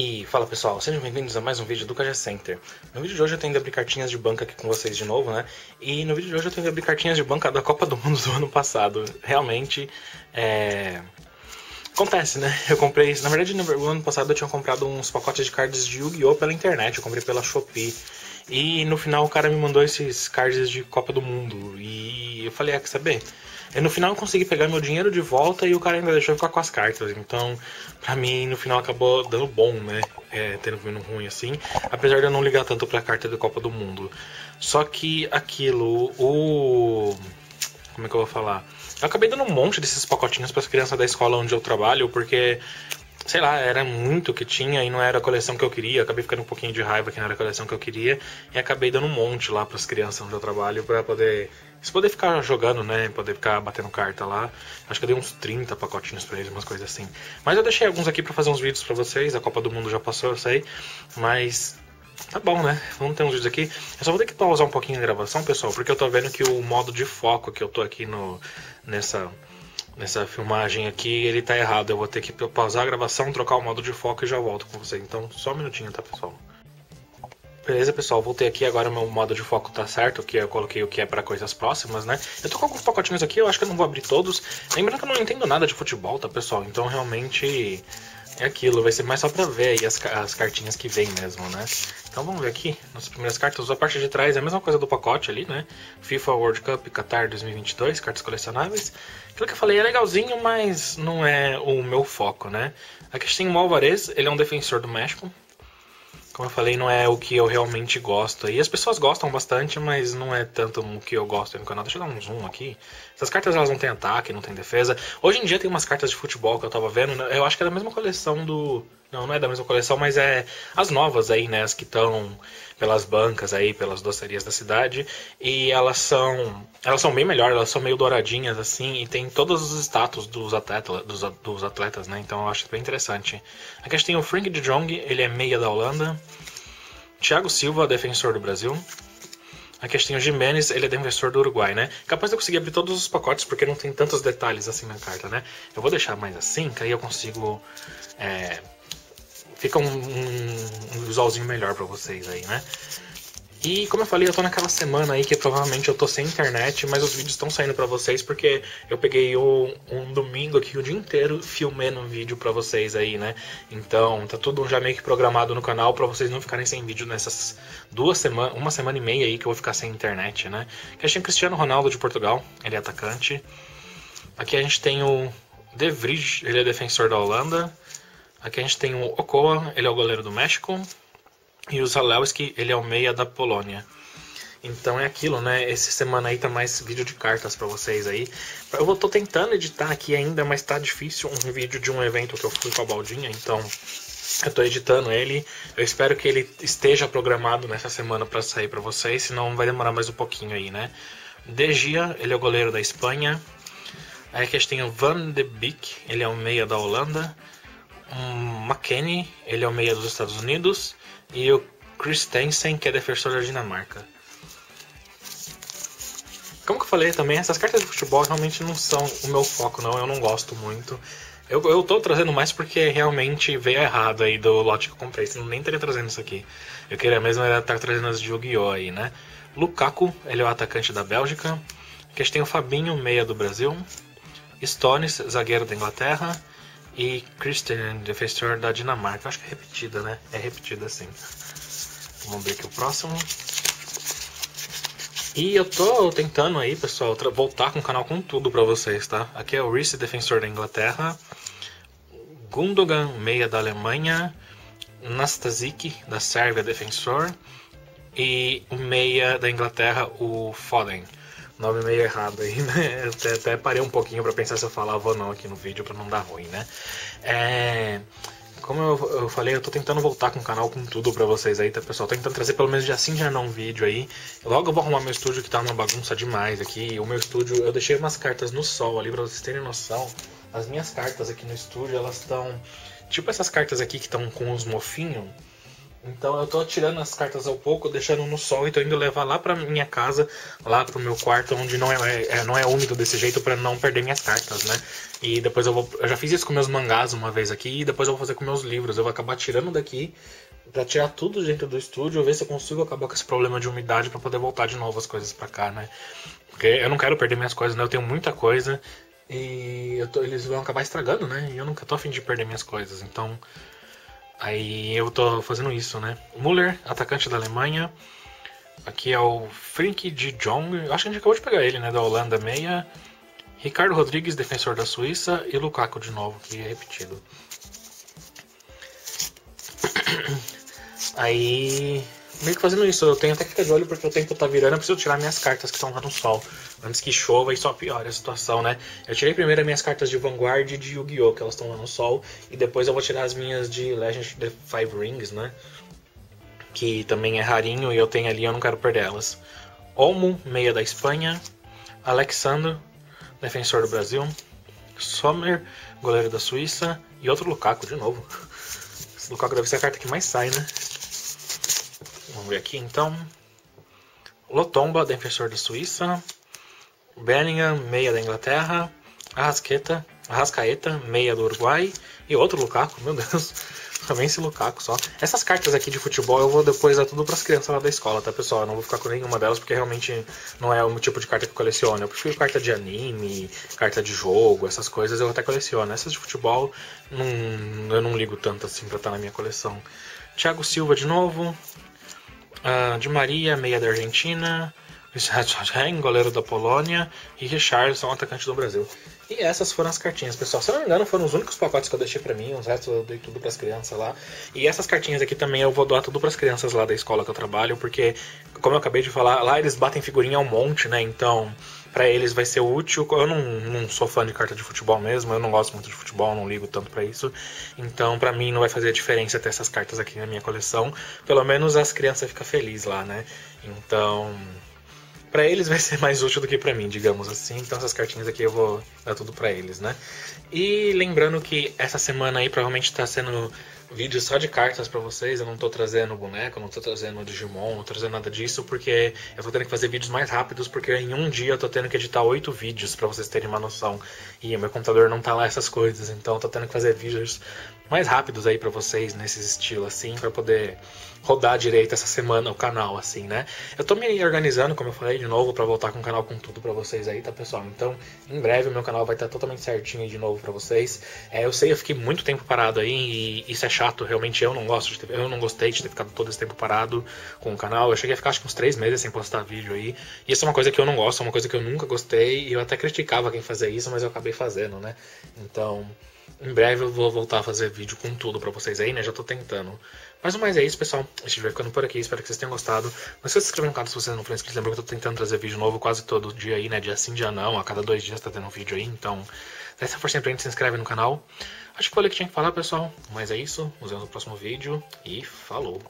E fala pessoal, sejam bem-vindos a mais um vídeo do KG Center. No vídeo de hoje eu tenho de abrir cartinhas de banca aqui com vocês de novo, né? E no vídeo de hoje eu tenho de abrir cartinhas de banca da Copa do Mundo do ano passado. Realmente, é... Acontece, né? Eu comprei. Na verdade, no ano passado eu tinha comprado uns pacotes de cards de Yu-Gi-Oh! pela internet. Eu comprei pela Shopee. E no final o cara me mandou esses cards de Copa do Mundo. E eu falei, ah, quer saber? E no final eu consegui pegar meu dinheiro de volta e o cara ainda deixou eu ficar com as cartas. Então, pra mim, no final acabou dando bom, né? É, tendo vindo ruim assim. Apesar de eu não ligar tanto pra carta da Copa do Mundo. Só que aquilo, o. Como é que eu vou falar? Eu acabei dando um monte desses pacotinhos para as crianças da escola onde eu trabalho, porque sei lá, era muito que tinha e não era a coleção que eu queria. Acabei ficando um pouquinho de raiva que não era a coleção que eu queria e acabei dando um monte lá para as crianças onde eu trabalho para poder eles poder ficar jogando, né, poder ficar batendo carta lá. Acho que eu dei uns 30 pacotinhos para eles, umas coisas assim. Mas eu deixei alguns aqui para fazer uns vídeos para vocês. A Copa do Mundo já passou, eu sei, mas Tá bom, né? Vamos ter uns vídeos aqui. Eu só vou ter que pausar um pouquinho a gravação, pessoal, porque eu tô vendo que o modo de foco que eu tô aqui no, nessa, nessa filmagem aqui, ele tá errado. Eu vou ter que pausar a gravação, trocar o modo de foco e já volto com vocês. Então, só um minutinho, tá, pessoal? Beleza, pessoal, voltei aqui, agora meu modo de foco tá certo, que eu coloquei o que é para coisas próximas, né? Eu tô com alguns pacotinhos aqui, eu acho que eu não vou abrir todos. Lembrando que eu não entendo nada de futebol, tá, pessoal? Então, realmente, é aquilo, vai ser mais só pra ver aí as, as cartinhas que vem mesmo, né? Então vamos ver aqui, nossas primeiras cartas. A parte de trás é a mesma coisa do pacote ali, né? FIFA World Cup Qatar 2022, cartas colecionáveis. Aquilo que eu falei é legalzinho, mas não é o meu foco, né? Aqui a gente tem o Alvarez, ele é um defensor do México. Como eu falei, não é o que eu realmente gosto. E as pessoas gostam bastante, mas não é tanto o que eu gosto no canal. Deixa eu dar um zoom aqui. Essas cartas elas não têm ataque, não têm defesa. Hoje em dia tem umas cartas de futebol que eu tava vendo. Né? Eu acho que é da mesma coleção do. Não, não é da mesma coleção, mas é as novas aí, né? As que estão pelas bancas aí, pelas docerias da cidade. E elas são. Elas são bem melhores, elas são meio douradinhas assim. E tem todos os status dos, atleta, dos, dos atletas, né? Então eu acho bem interessante. Aqui a gente tem o Frank de Jong, ele é meia da Holanda. Thiago Silva, defensor do Brasil. Aqui a gente tem o Jimenez, ele é defensor do Uruguai, né? Capaz de eu conseguir abrir todos os pacotes, porque não tem tantos detalhes assim na carta, né? Eu vou deixar mais assim, que aí eu consigo... É... Fica um, um, um visualzinho melhor pra vocês aí, né? E como eu falei, eu tô naquela semana aí que provavelmente eu tô sem internet, mas os vídeos estão saindo para vocês porque eu peguei o, um domingo aqui o dia inteiro filmando um vídeo para vocês aí, né? Então tá tudo já meio que programado no canal para vocês não ficarem sem vídeo nessas duas semanas, uma semana e meia aí que eu vou ficar sem internet, né? Aqui a gente tem o Cristiano Ronaldo de Portugal, ele é atacante. Aqui a gente tem o De Vries, ele é defensor da Holanda. Aqui a gente tem o Okoa, ele é o goleiro do México. E o Zalewski, ele é o meia da Polônia. Então é aquilo, né? Essa semana aí tá mais vídeo de cartas para vocês aí. Eu vou, tô tentando editar aqui ainda, mas tá difícil um vídeo de um evento que eu fui com a Baldinha, então eu tô editando ele. Eu espero que ele esteja programado nessa semana para sair para vocês, senão vai demorar mais um pouquinho aí, né? De Gia, ele é o goleiro da Espanha. Aí aqui a gente tem o Van de Beek, ele é o meia da Holanda. Um McKenny, ele é o meia dos Estados Unidos e o Christensen, que é defensor da Dinamarca. Como que eu falei também, essas cartas de futebol realmente não são o meu foco, não. Eu não gosto muito. Eu, eu tô trazendo mais porque realmente veio errado aí do lote que eu comprei. Senão nem teria trazendo isso aqui. Eu queria mesmo era estar trazendo as de Yu-Gi-Oh! aí, né? Lukaku, ele é o atacante da Bélgica. Aqui a gente tem o Fabinho, meia do Brasil. Stones, zagueiro da Inglaterra e Christian, defensor da Dinamarca. Acho que é repetida, né? É repetida sim. Vamos ver aqui o próximo. E eu tô tentando aí, pessoal, voltar com o canal com tudo pra vocês, tá? Aqui é o Reese, defensor da Inglaterra. Gundogan, meia da Alemanha. Nastasic, da Sérvia, defensor. E o meia da Inglaterra, o Foden nome meio errado aí, né? Até, até parei um pouquinho para pensar se eu falava ou não aqui no vídeo para não dar ruim, né? É... Como eu, eu, falei, eu tô tentando voltar com o canal com tudo pra vocês aí, tá pessoal? Tô tentando trazer pelo menos de assim já não um vídeo aí. Logo eu vou arrumar meu estúdio que tá uma bagunça demais aqui. O meu estúdio, eu deixei umas cartas no sol ali pra vocês terem noção. As minhas cartas aqui no estúdio, elas estão... Tipo essas cartas aqui que estão com os mofinhos Então eu tô tirando as cartas ao pouco, deixando no sol e tô indo levar lá pra minha casa, lá pro meu quarto, onde não é, é não é úmido desse jeito para não perder minhas cartas, né? E depois eu vou. Eu já fiz isso com meus mangás uma vez aqui, e depois eu vou fazer com meus livros. Eu vou acabar tirando daqui para tirar tudo dentro do estúdio, ver se eu consigo acabar com esse problema de umidade para poder voltar de novo as coisas para cá, né? Porque eu não quero perder minhas coisas, né? Eu tenho muita coisa e tô, eles vão acabar estragando, né? E eu nunca tô afim de perder minhas coisas, então Aí eu tô fazendo isso, né? Müller, atacante da Alemanha. Aqui é o Frink de Jong. Acho que a gente acabou de pegar ele, né? Da Holanda, meia. Ricardo Rodrigues, defensor da Suíça. E Lukaku de novo, que é repetido. Aí meio que fazendo isso. Eu tenho até que ficar de olho porque o tempo tá virando. Eu preciso tirar minhas cartas que estão lá no sol. Antes que chova e só piore a situação, né? Eu tirei primeiro as minhas cartas de Vanguard e de Yu-Gi-Oh! que elas estão lá no sol. E depois eu vou tirar as minhas de Legend of the Five Rings, né? Que também é rarinho e eu tenho ali eu não quero perder elas. Olmo, meia da Espanha. Alexander, defensor do Brasil. Sommer, goleiro da Suíça. E outro Lukaku de novo. Esse Lukaku deve ser a carta que mais sai, né? Vamos ver aqui então. Lotomba, defensor da Suíça. Bellingham, meia da Inglaterra. Arrasqueta, Arrascaeta, meia do Uruguai. E outro Lukaku, meu Deus. Também esse Lukaku só. Essas cartas aqui de futebol eu vou depois dar tudo pras crianças lá da escola, tá pessoal? Eu não vou ficar com nenhuma delas porque realmente não é o tipo de carta que eu coleciono. Eu prefiro carta de anime, carta de jogo, essas coisas eu até coleciono. Essas de futebol não, eu não ligo tanto assim pra estar na minha coleção. Thiago Silva de novo. Uh, de Maria, meia da Argentina. Richard goleiro da Polônia. E Richardson, atacante do Brasil. E essas foram as cartinhas, pessoal. Se eu não me engano, foram os únicos pacotes que eu deixei pra mim. Os restos eu dei tudo pras crianças lá. E essas cartinhas aqui também eu vou doar tudo pras crianças lá da escola que eu trabalho. Porque, como eu acabei de falar, lá eles batem figurinha um monte, né? Então para eles vai ser útil. Eu não, não, sou fã de carta de futebol mesmo, eu não gosto muito de futebol, não ligo tanto para isso. Então, para mim, não vai fazer diferença ter essas cartas aqui na minha coleção. Pelo menos as crianças ficam felizes lá, né? Então, para eles vai ser mais útil do que para mim, digamos assim. Então, essas cartinhas aqui eu vou dar tudo para eles, né? E lembrando que essa semana aí provavelmente tá sendo vídeo só de cartas para vocês. Eu não tô trazendo boneco, não tô trazendo Digimon, não tô trazendo nada disso, porque eu tô tendo que fazer vídeos mais rápidos, porque em um dia eu tô tendo que editar oito vídeos para vocês terem uma noção. E meu computador não tá lá essas coisas, então eu tô tendo que fazer vídeos mais rápidos aí para vocês nesse estilo assim, para poder rodar direito essa semana o canal assim, né? Eu tô me organizando, como eu falei de novo, para voltar com o canal com tudo para vocês aí, tá, pessoal? Então, em breve o meu canal vai estar tá totalmente certinho de novo para vocês. É, eu sei, eu fiquei muito tempo parado aí e isso é chato, realmente eu não gosto ter, eu não gostei de ter ficado todo esse tempo parado com o canal. Eu cheguei a ficar acho que uns três meses sem postar vídeo aí. E isso é uma coisa que eu não gosto, é uma coisa que eu nunca gostei e eu até criticava quem fazia isso, mas eu acabei fazendo, né? Então, em breve eu vou voltar a fazer vídeo com tudo pra vocês aí, né? Já tô tentando. Mas o mais é isso, pessoal. A gente vai ficando por aqui. Espero que vocês tenham gostado. Não esqueça de se inscrever no canal se vocês não forem inscritos. Lembra que eu tô tentando trazer vídeo novo quase todo dia aí, né? Dia sim, dia não. A cada dois dias tá tendo um vídeo aí. Então, dá essa força pra gente, se inscreve no canal. Acho que foi o que tinha que falar, pessoal. Mas é isso. Nos vemos no próximo vídeo. E falou!